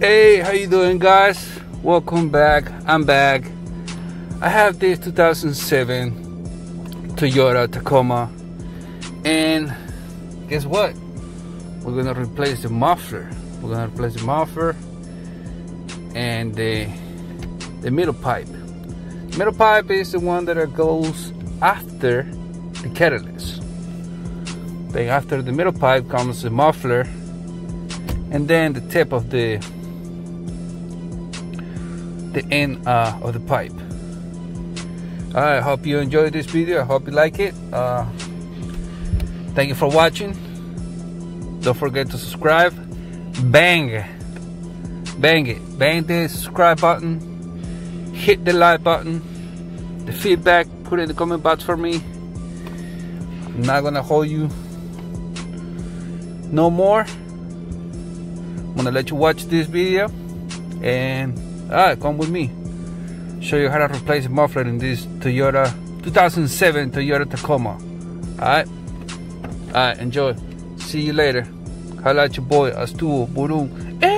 Hey, how you doing guys? Welcome back. I'm back. I have this 2007 Toyota Tacoma and guess what? We're gonna replace the muffler. We're gonna replace the muffler and the the middle pipe. Middle pipe is the one that goes after the catalyst. Then after the middle pipe comes the muffler and then the tip of the the end uh, of the pipe. I hope you enjoyed this video. I hope you like it. Uh, thank you for watching. Don't forget to subscribe. Bang, bang it, bang the subscribe button. Hit the like button. The feedback, put in the comment box for me. I'm not gonna hold you no more. I'm gonna let you watch this video and alright come with me. Show you how to replace muffler in this Toyota 2007 Toyota Tacoma. Alright? Alright enjoy. See you later. Holla your boy Axtuo Burum eh,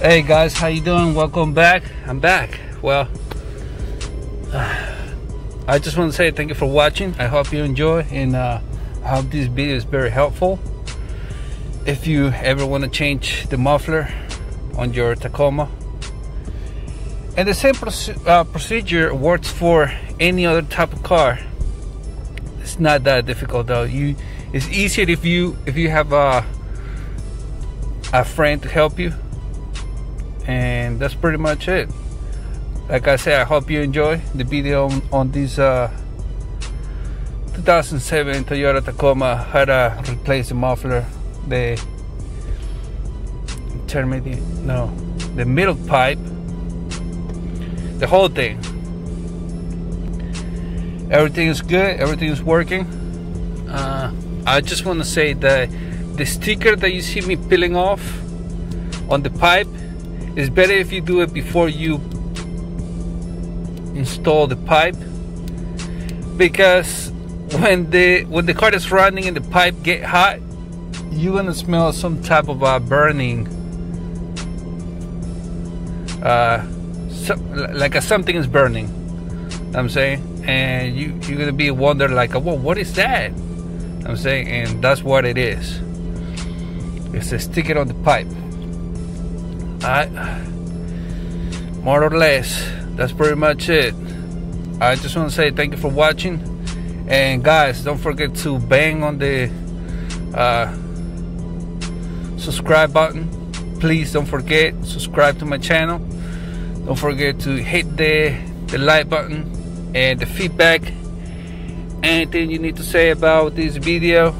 Hey guys, how you doing? Welcome back. I'm back. Well, I just want to say thank you for watching. I hope you enjoy and uh, I hope this video is very helpful. If you ever want to change the muffler on your Tacoma, and the same proce uh, procedure works for any other type of car. It's not that difficult though. You, it's easier if you if you have a a friend to help you and that's pretty much it. Like I said I hope you enjoy the video on, on this uh, 2007 Toyota Tacoma how to replace the muffler the intermediate no the middle pipe the whole thing. Everything is good everything is working. Uh, I just want to say that the sticker that you see me peeling off on the pipe it's better if you do it before you install the pipe because when the when the car is running and the pipe get hot you're gonna smell some type of uh, burning uh, so, like a, something is burning. I'm saying? And you you're gonna be wondering like well what is that? I'm saying? And that's what it is. It's a sticker on the pipe Alright. More or less, that's pretty much it. I just want to say thank you for watching. And guys, don't forget to bang on the uh, subscribe button. Please don't forget, subscribe to my channel. Don't forget to hit the, the like button and the feedback. Anything you need to say about this video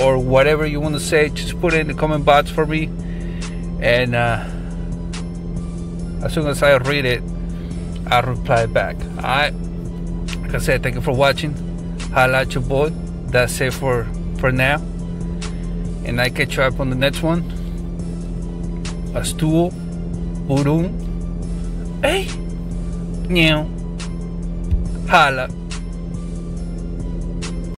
or whatever you want to say, just put it in the comment box for me and uh, as soon as I read it, I'll reply back. Alright, like I said, thank you for watching. Holla your boy. That's it for for now, and I catch you up on the next one. A stool, boom, hey, meow, holla.